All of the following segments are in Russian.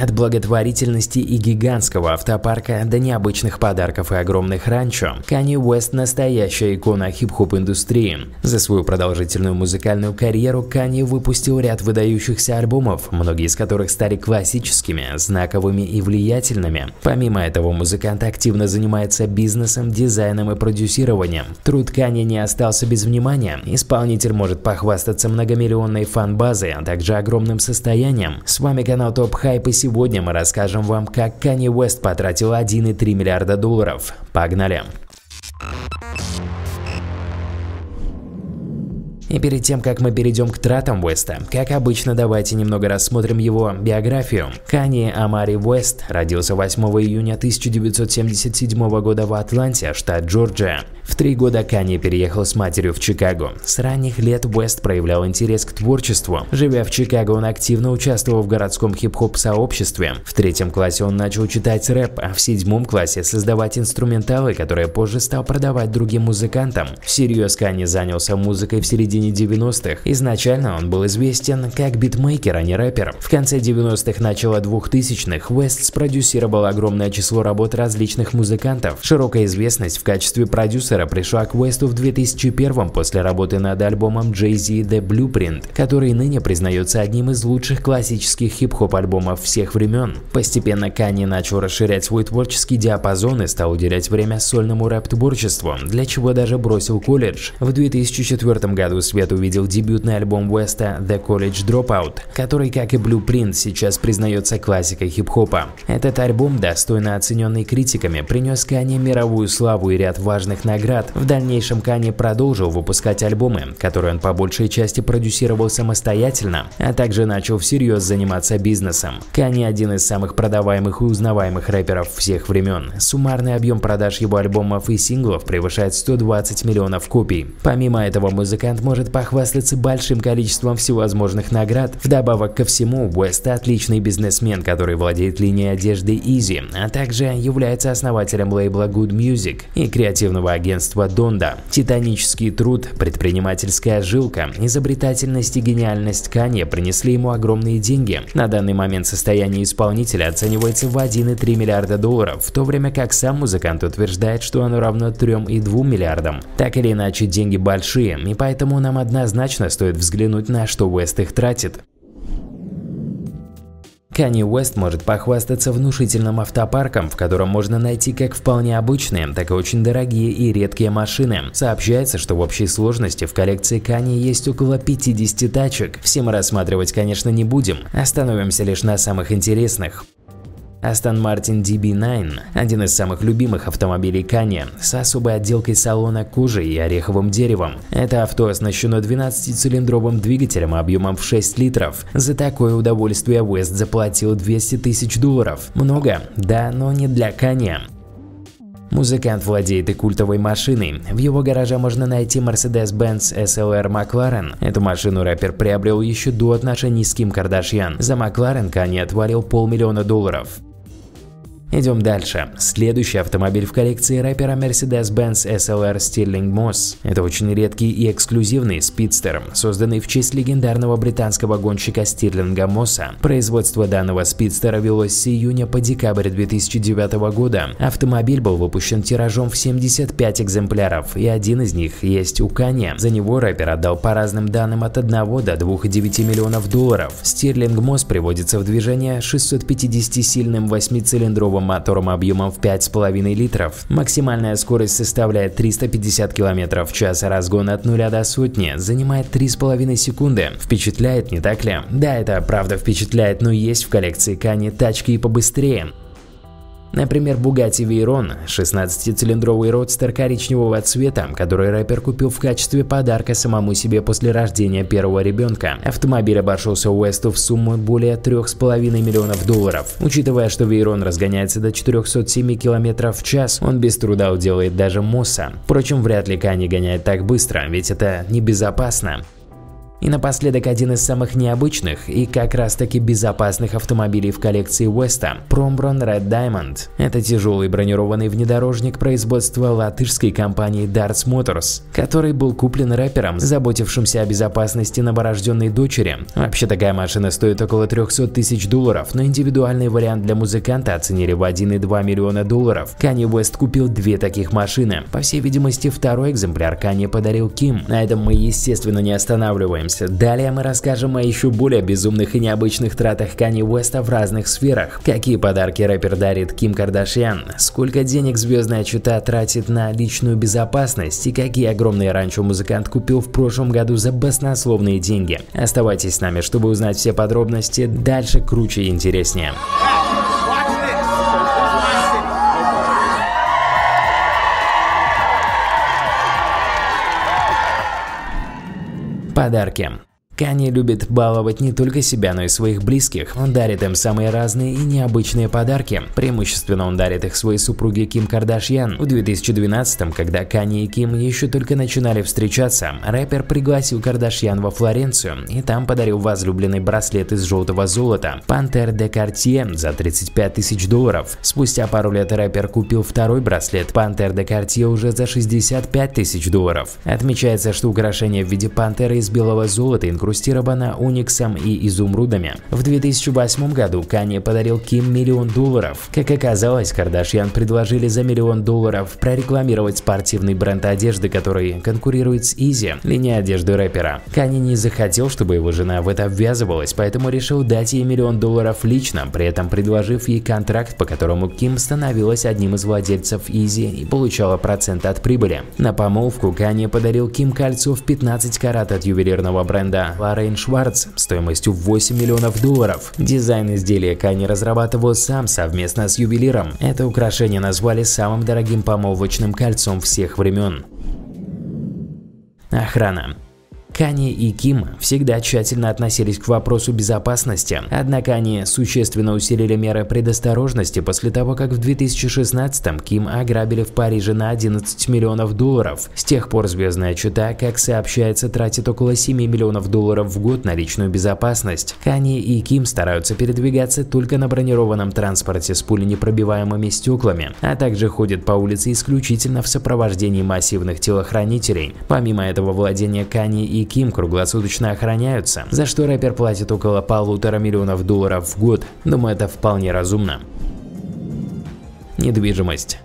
От благотворительности и гигантского автопарка до необычных подарков и огромных ранчо, Канье Уэст – настоящая икона хип-хоп индустрии. За свою продолжительную музыкальную карьеру Канье выпустил ряд выдающихся альбомов, многие из которых стали классическими, знаковыми и влиятельными. Помимо этого, музыкант активно занимается бизнесом, дизайном и продюсированием. Труд Канье не остался без внимания. Исполнитель может похвастаться многомиллионной фан-базой, а также огромным состоянием. С вами канал Топ Хайп и сегодня Сегодня мы расскажем вам, как Kanye West потратил 1,3 миллиарда долларов. Погнали! И перед тем, как мы перейдем к тратам Уэста, как обычно, давайте немного рассмотрим его биографию. Канье Амари Уэст родился 8 июня 1977 года в Атланте, штат Джорджия. В три года Канье переехал с матерью в Чикаго. С ранних лет Уэст проявлял интерес к творчеству. Живя в Чикаго, он активно участвовал в городском хип-хоп сообществе. В третьем классе он начал читать рэп, а в седьмом классе создавать инструменталы, которые позже стал продавать другим музыкантам. Всерьез Канье занялся музыкой в середине середине 90-х. Изначально он был известен как битмейкер, а не рэпер. В конце 90-х, начало 2000-х Уэст спродюсировал огромное число работ различных музыкантов. Широкая известность в качестве продюсера пришла к Уэсту в 2001 после работы над альбомом Jay-Z The Blueprint, который ныне признается одним из лучших классических хип-хоп альбомов всех времен. Постепенно Канни начал расширять свой творческий диапазон и стал уделять время сольному рэп-творчеству, для чего даже бросил колледж. В 2004 году свет увидел дебютный альбом Уэста The College Dropout, который, как и Blueprint, сейчас признается классикой хип-хопа. Этот альбом, достойно оцененный критиками, принес Кане мировую славу и ряд важных наград. В дальнейшем Кане продолжил выпускать альбомы, которые он по большей части продюсировал самостоятельно, а также начал всерьез заниматься бизнесом. Кане один из самых продаваемых и узнаваемых рэперов всех времен. Суммарный объем продаж его альбомов и синглов превышает 120 миллионов копий. Помимо этого, музыкант может может похвастаться большим количеством всевозможных наград. Вдобавок ко всему, Уэст отличный бизнесмен, который владеет линией одежды Easy, а также является основателем лейбла Good Music и креативного агентства Donda. Титанический труд, предпринимательская жилка, изобретательность и гениальность Канье принесли ему огромные деньги. На данный момент состояние исполнителя оценивается в 1,3 миллиарда долларов, в то время как сам музыкант утверждает, что оно равно 3,2 миллиардам. Так или иначе, деньги большие, и поэтому нам однозначно стоит взглянуть на что Уэст их тратит. Канни Уэст может похвастаться внушительным автопарком, в котором можно найти как вполне обычные, так и очень дорогие и редкие машины. Сообщается, что в общей сложности в коллекции Канни есть около 50 тачек. Все мы рассматривать, конечно, не будем, остановимся лишь на самых интересных. Aston Martin DB9 – один из самых любимых автомобилей Кани с особой отделкой салона кожей и ореховым деревом. Это авто оснащено 12-цилиндровым двигателем объемом в 6 литров. За такое удовольствие Уэст заплатил 200 тысяч долларов. Много? Да, но не для Кани. Музыкант владеет и культовой машиной. В его гараже можно найти Mercedes-Benz SLR McLaren. Эту машину рэпер приобрел еще до отношений с Ким Кардашьян. За McLaren Кани отвалил полмиллиона долларов. Идем дальше. Следующий автомобиль в коллекции рэпера Mercedes-Benz SLR Stirling Moss. Это очень редкий и эксклюзивный спидстер, созданный в честь легендарного британского гонщика Стирлинга Мосса. Производство данного спидстера велось с июня по декабрь 2009 года. Автомобиль был выпущен тиражом в 75 экземпляров, и один из них есть у Кани. За него рэпер отдал по разным данным от 1 до 2,9 миллионов долларов. Стирлинг Мосс приводится в движение 650-сильным 8-цилиндровым дизельным мотором объемом в 5,5 литров. Максимальная скорость составляет 350 км в час, а разгон от нуля до сотни занимает 3,5 секунды. Впечатляет, не так ли? Да, это правда впечатляет, но есть в коллекции Кани тачки и побыстрее. Например, Bugatti Veyron, 16-цилиндровый родстер коричневого цвета, который рэпер купил в качестве подарка самому себе после рождения первого ребенка. Автомобиль обошелся Уэсту в сумму более 3,5 миллионов долларов. Учитывая, что Veyron разгоняется до 407 км в час, он без труда уделает даже Мосса. Впрочем, вряд ли Кани гоняет так быстро, ведь это небезопасно. И напоследок один из самых необычных и как раз таки безопасных автомобилей в коллекции Уэста – Промброн Red Diamond. Это тяжелый бронированный внедорожник производства латышской компании Darts Motors, который был куплен рэпером, заботившимся о безопасности новорожденной дочери. Вообще такая машина стоит около 300 тысяч долларов, но индивидуальный вариант для музыканта оценили в 1,2 миллиона долларов. Канни Уэст купил две таких машины. По всей видимости, второй экземпляр Канни подарил Ким. На этом мы, естественно, не останавливаемся остановимся. Далее мы расскажем о еще более безумных и необычных тратах Кани Уэста в разных сферах. Какие подарки рэпер дарит Ким Кардашьян, сколько денег звездная чита тратит на личную безопасность и какие огромные ранчо музыкант купил в прошлом году за баснословные деньги. Оставайтесь с нами, чтобы узнать все подробности. Дальше круче и интереснее. Подарки. Канье любит баловать не только себя, но и своих близких. Он дарит им самые разные и необычные подарки. Преимущественно он дарит их своей супруге Ким Кардашьян. В 2012 когда Канье и Ким еще только начинали встречаться, рэпер пригласил Кардашьян во Флоренцию и там подарил возлюбленный браслет из желтого золота Пантер де Картье за 35 тысяч долларов. Спустя пару лет рэпер купил второй браслет Panthère de Cartier уже за 65 тысяч долларов. Отмечается, что украшение в виде пантеры из белого золота инкрустировано инкрустирована ониксом и изумрудами. В 2008 году Канье подарил Ким миллион долларов. Как оказалось, Кардашьян предложили за миллион долларов прорекламировать спортивный бренд одежды, который конкурирует с Yeezy, линия одежды рэпера. Канье не захотел, чтобы его жена в это ввязывалась, поэтому решил дать ей миллион долларов лично, при этом предложив ей контракт, по которому Ким становилась одним из владельцев Yeezy и получала процент от прибыли. На помолвку Канье подарил Ким кольцо в 15 карат от ювелирного бренда Lorraine Шварц стоимостью 8 миллионов долларов. Дизайн изделия Кани разрабатывал сам совместно с ювелиром. Это украшение назвали самым дорогим помолвочным кольцом всех времен. Охрана. Кани и Ким всегда тщательно относились к вопросу безопасности, однако они существенно усилили меры предосторожности после того, как в 2016-м Ким ограбили в Париже на 11 миллионов долларов. С тех пор звездная чита, как сообщается, тратит около 7 миллионов долларов в год на личную безопасность. Кани и Ким стараются передвигаться только на бронированном транспорте с пуленепробиваемыми стеклами, а также ходят по улице исключительно в сопровождении массивных телохранителей. Помимо этого владения Кани и Ким круглосуточно охраняются, за что рэпер платит около полутора миллионов долларов в год. Думаю, это вполне разумно. Недвижимость.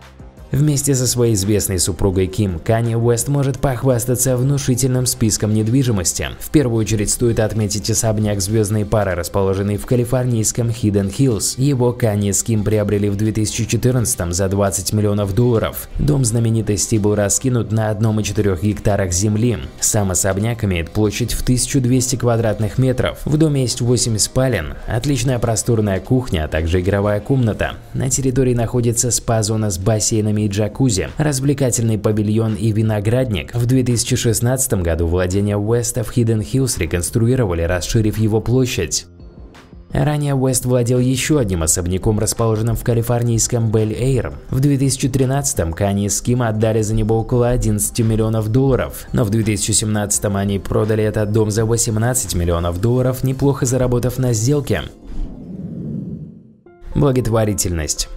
Вместе со своей известной супругой Ким, Канье Уэст может похвастаться внушительным списком недвижимости. В первую очередь стоит отметить особняк звездной пары, расположенный в калифорнийском Hidden Hills. Его Канье с Ким приобрели в 2014 за 20 миллионов долларов. Дом знаменитости был раскинут на 1,4 гектарах земли. Сам особняк имеет площадь в 1200 квадратных метров. В доме есть 8 спален, отличная просторная кухня, а также игровая комната. На территории находится спа-зона с бассейнами и джакузи, развлекательный павильон и виноградник. В 2016 году владение Уэста в Hidden Hills реконструировали, расширив его площадь. Ранее Уэст владел еще одним особняком, расположенным в калифорнийском Бель-Эйр. В 2013-м Канье с Ким отдали за него около 11 миллионов долларов, но в 2017-м они продали этот дом за 18 миллионов долларов, неплохо заработав на сделке. Благотворительность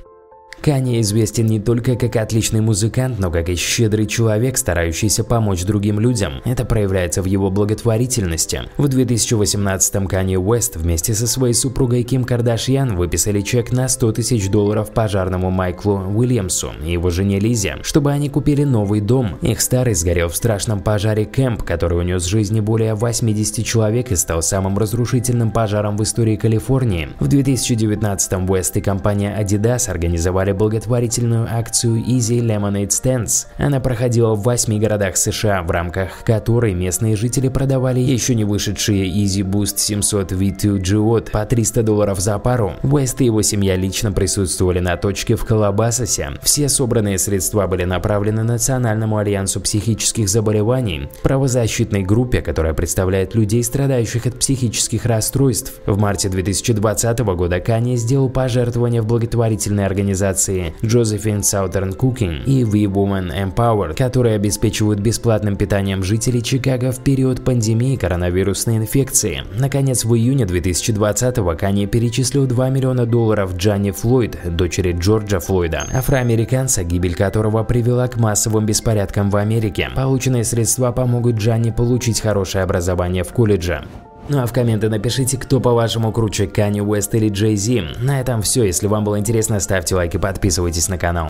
Канье известен не только как отличный музыкант, но как и щедрый человек, старающийся помочь другим людям. Это проявляется в его благотворительности. В 2018-м Канье Уэст вместе со своей супругой Ким Кардашьян выписали чек на 100 тысяч долларов пожарному Майклу Уильямсу и его жене Лизе, чтобы они купили новый дом. Их старый сгорел в страшном пожаре Кэмп, который унес жизни более 80 человек и стал самым разрушительным пожаром в истории Калифорнии. В 2019-м Уэст и компания Adidas организовали благотворительную акцию Easy Lemonade Stands. Она проходила в восьми городах США, в рамках которой местные жители продавали еще не вышедшие Easy Boost 700 V2 Geode по 300 долларов за пару. Уэст и его семья лично присутствовали на точке в Колобасосе. Все собранные средства были направлены Национальному альянсу психических заболеваний, правозащитной группе, которая представляет людей, страдающих от психических расстройств. В марте 2020 года Канье сделал пожертвование в благотворительной организации организации Josephine Southern Cooking и We Women Empowered, которые обеспечивают бесплатным питанием жителей Чикаго в период пандемии коронавирусной инфекции. Наконец, в июне 2020-го Канье перечислил 2 миллиона долларов Джанни Флойд, дочери Джорджа Флойда, афроамериканца, гибель которого привела к массовым беспорядкам в Америке. Полученные средства помогут Джанни получить хорошее образование в колледже. Ну а в комменты напишите, кто по-вашему круче, Канни Уэст или Джей Зи. На этом все. Если вам было интересно, ставьте лайк и подписывайтесь на канал.